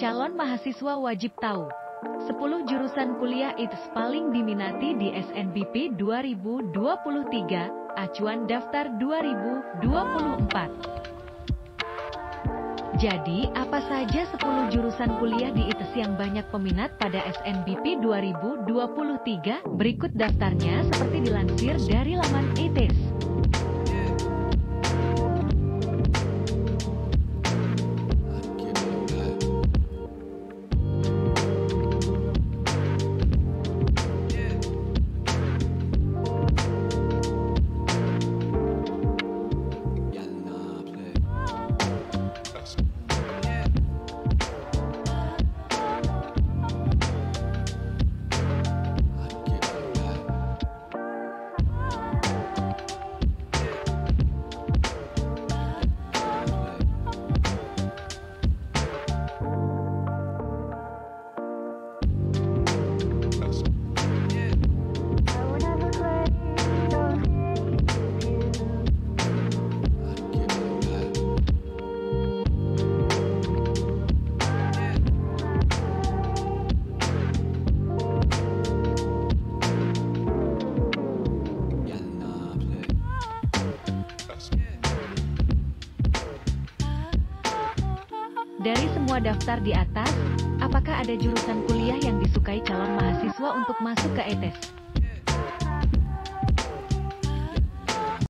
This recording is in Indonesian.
Calon mahasiswa wajib tahu 10 jurusan kuliah ITS paling diminati di SNBP 2023, acuan daftar 2024. Jadi, apa saja 10 jurusan kuliah di ITS yang banyak peminat pada SNBP 2023? Berikut daftarnya seperti dilansir dari laman ITS. Dari semua daftar di atas, apakah ada jurusan kuliah yang disukai calon mahasiswa untuk masuk ke ETS?